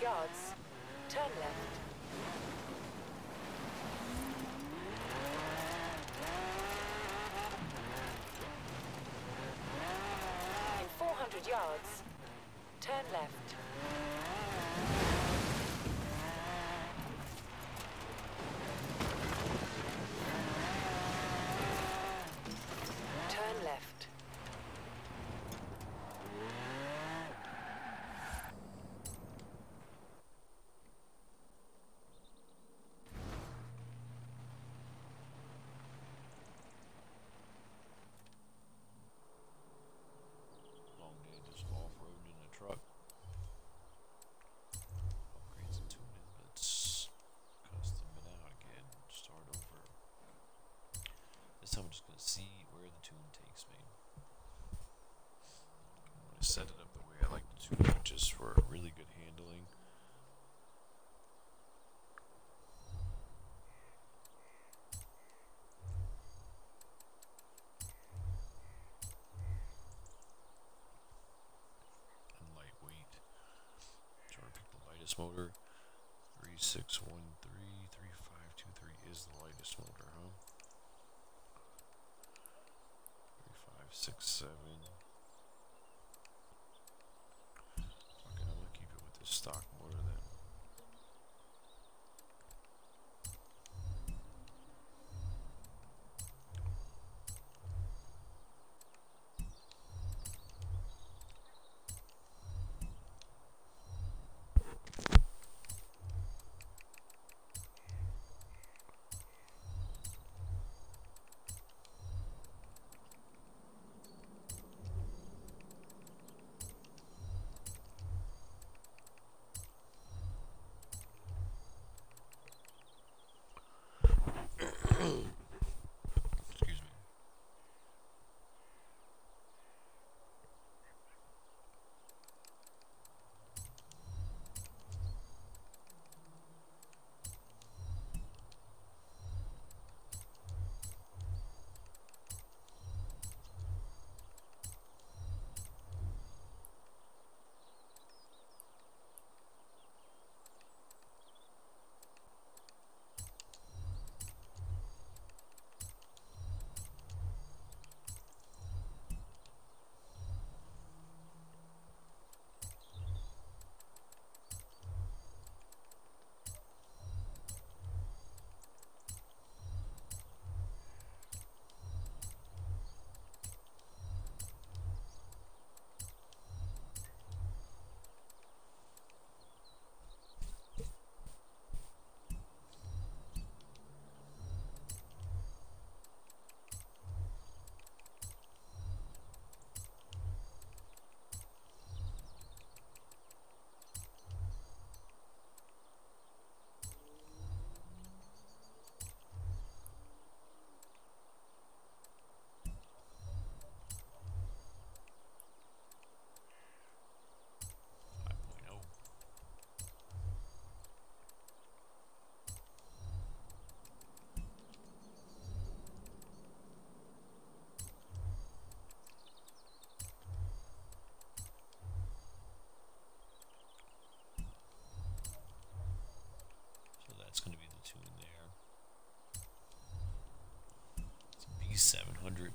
yards. Motor.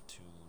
B700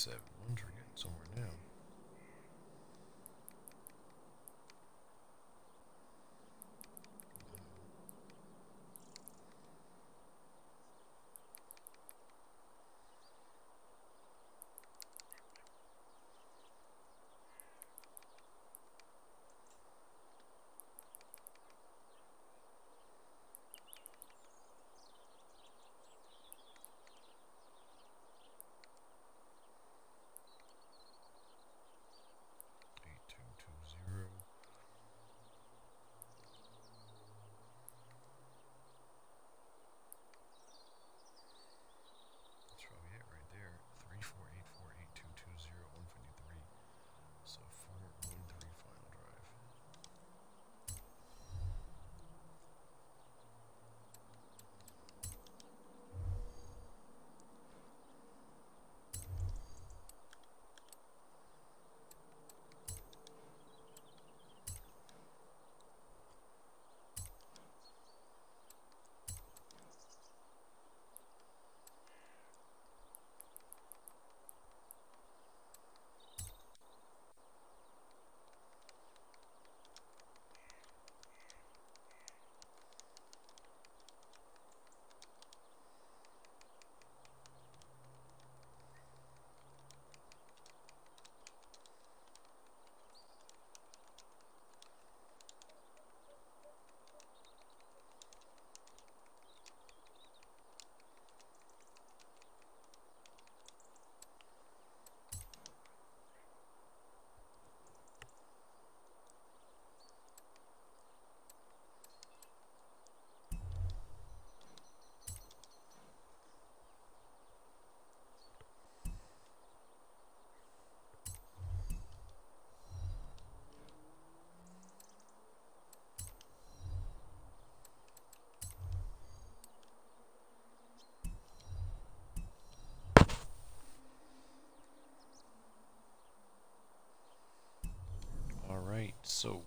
Seven. One's are somewhere now. so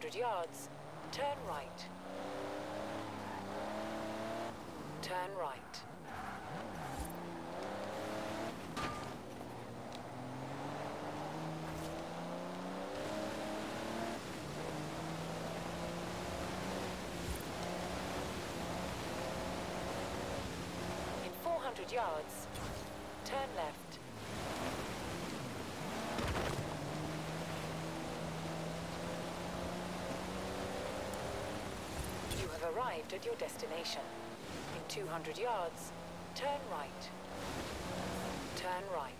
200 yards, turn right. Turn right. In 400 yards. Turn left. arrived at your destination. In 200 yards, turn right. Turn right.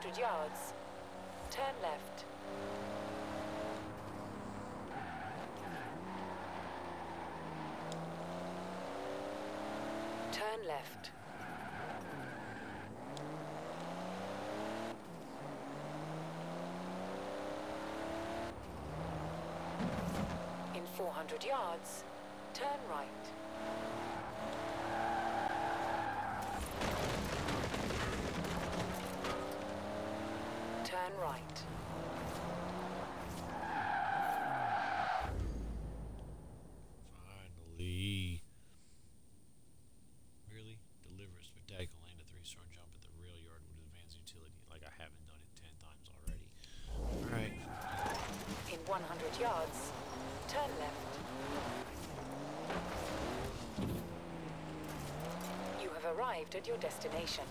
400 yards, turn left. Turn left. In 400 yards, turn right. Turn right. Finally. Really? Delivers spectacular land a three star jump at the rail yard with advanced utility. Like I haven't done it ten times already. Alright. In 100 yards, turn left. You have arrived at your destination.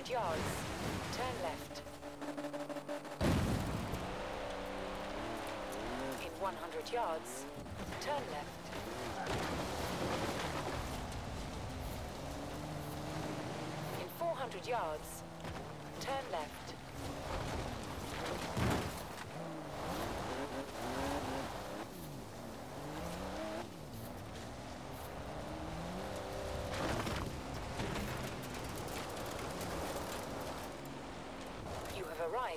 100 yards. Turn left. In 100 yards, turn left. In 400 yards,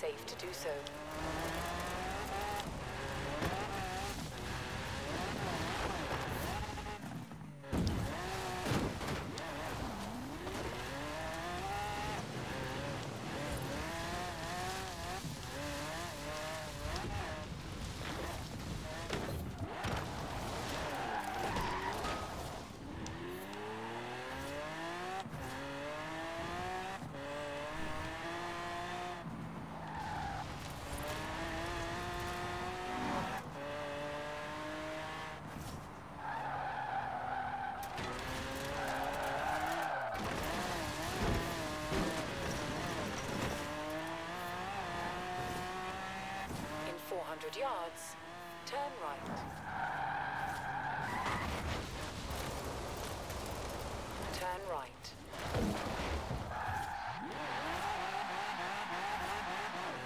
safe to do so. 400 yards, turn right. Turn right.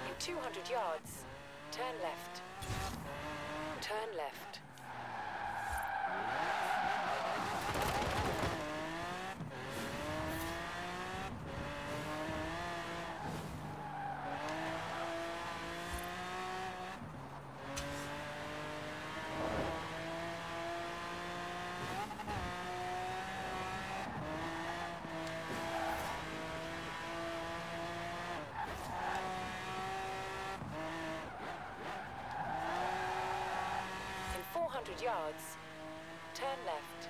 In 200 yards, turn left. 200 yards, turn left.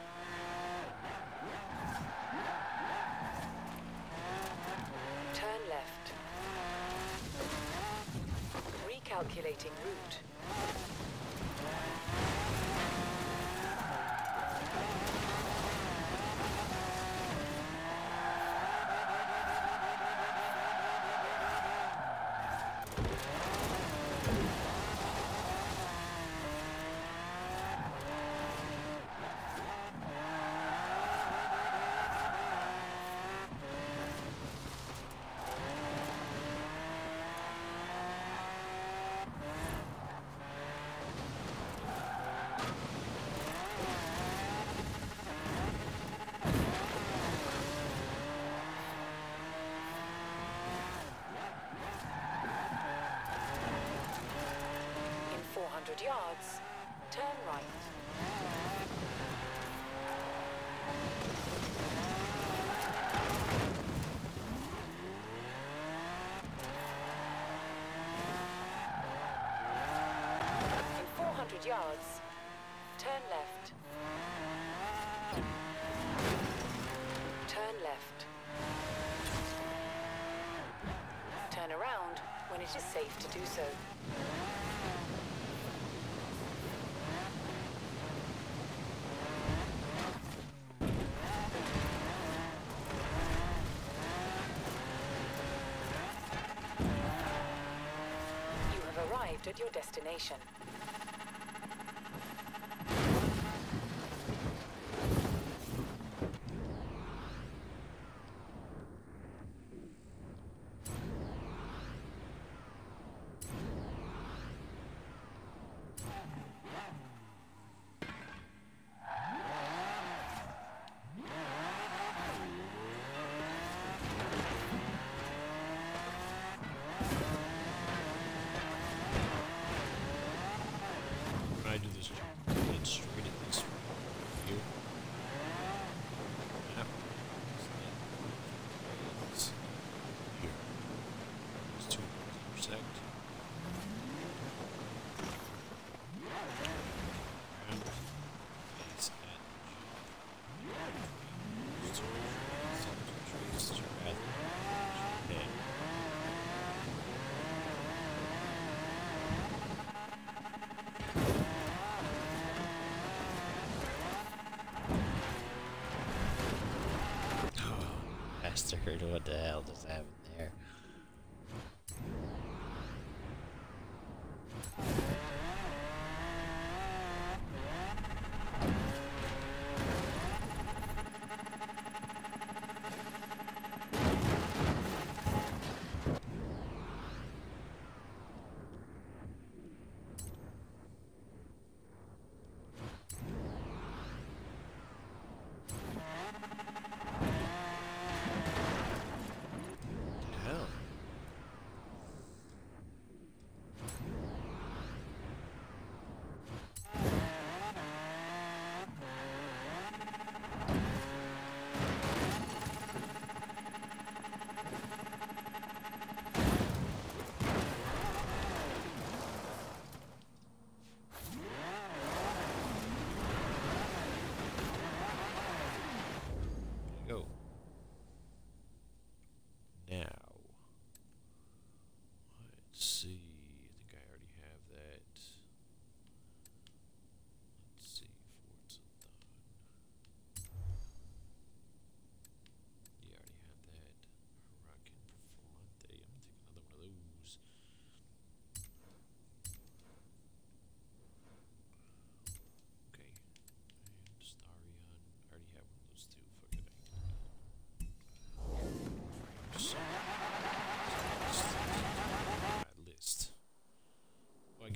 Turn left. Recalculating route. 400 yards, turn right. In 400 yards, turn left. Turn left. Turn around when it is safe to do so. You have at your destination. When I do this jump, head straight at this view. Map. It's Here. These two intersect. And face at jump. So, trace your path. Head. What the hell does happen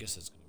guess that's going to